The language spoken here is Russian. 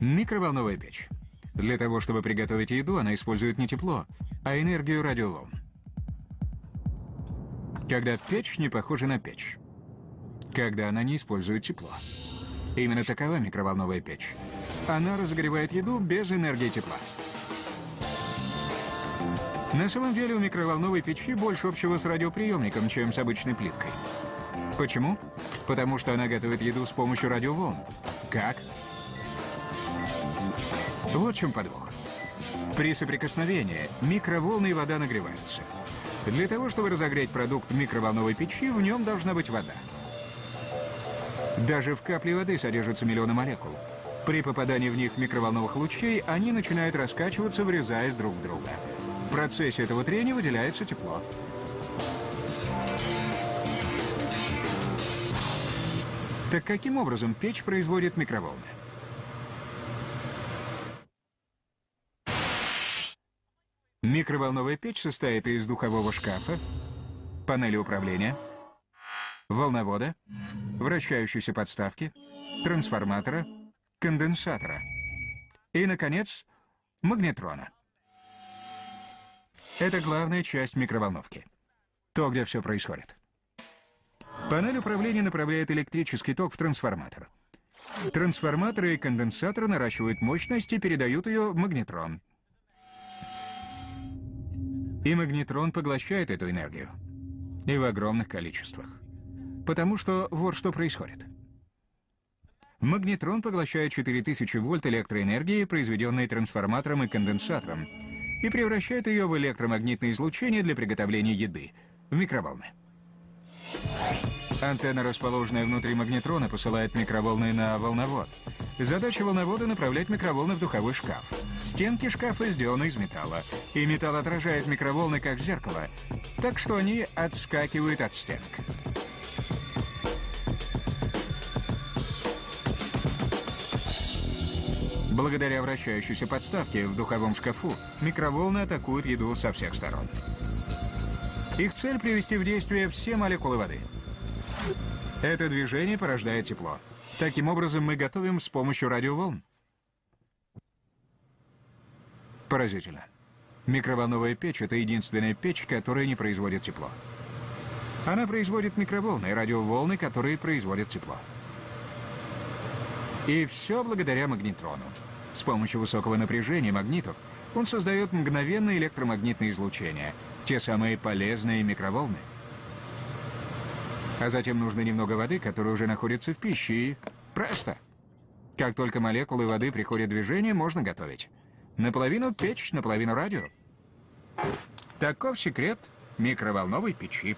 Микроволновая печь. Для того, чтобы приготовить еду, она использует не тепло, а энергию радиоволн. Когда печь не похожа на печь. Когда она не использует тепло. Именно такова микроволновая печь. Она разогревает еду без энергии тепла. На самом деле у микроволновой печи больше общего с радиоприемником, чем с обычной плиткой. Почему? Потому что она готовит еду с помощью радиоволн. Как? Вот в чем подвох. При соприкосновении микроволны и вода нагреваются. Для того, чтобы разогреть продукт в микроволновой печи, в нем должна быть вода. Даже в капле воды содержатся миллионы молекул. При попадании в них микроволновых лучей они начинают раскачиваться, врезаясь друг в друга. В процессе этого трения выделяется тепло. Так каким образом печь производит микроволны? Микроволновая печь состоит из духового шкафа, панели управления, волновода, вращающейся подставки, трансформатора, конденсатора и, наконец, магнетрона. Это главная часть микроволновки. То, где все происходит. Панель управления направляет электрический ток в трансформатор. Трансформаторы и конденсатор наращивают мощность и передают ее в магнетрон. И магнетрон поглощает эту энергию. И в огромных количествах. Потому что вот что происходит. Магнетрон поглощает 4000 вольт электроэнергии, произведенной трансформатором и конденсатором, и превращает ее в электромагнитное излучение для приготовления еды, в микроволны. Антенна, расположенная внутри магнетрона, посылает микроволны на волновод. Задача волновода — направлять микроволны в духовой шкаф. Стенки шкафа сделаны из металла, и металл отражает микроволны как зеркало, так что они отскакивают от стенок. Благодаря вращающейся подставке в духовом шкафу микроволны атакуют еду со всех сторон. Их цель — привести в действие все молекулы воды — это движение порождает тепло. Таким образом, мы готовим с помощью радиоволн. Поразительно. Микроволновая печь — это единственная печь, которая не производит тепло. Она производит микроволны и радиоволны, которые производят тепло. И все благодаря магнитрону. С помощью высокого напряжения магнитов он создает мгновенное электромагнитное излучение, те самые полезные микроволны — а затем нужно немного воды, которая уже находится в пище, и... Просто. Как только молекулы воды приходят в движение, можно готовить. Наполовину печь, наполовину радио. Таков секрет микроволновой печи.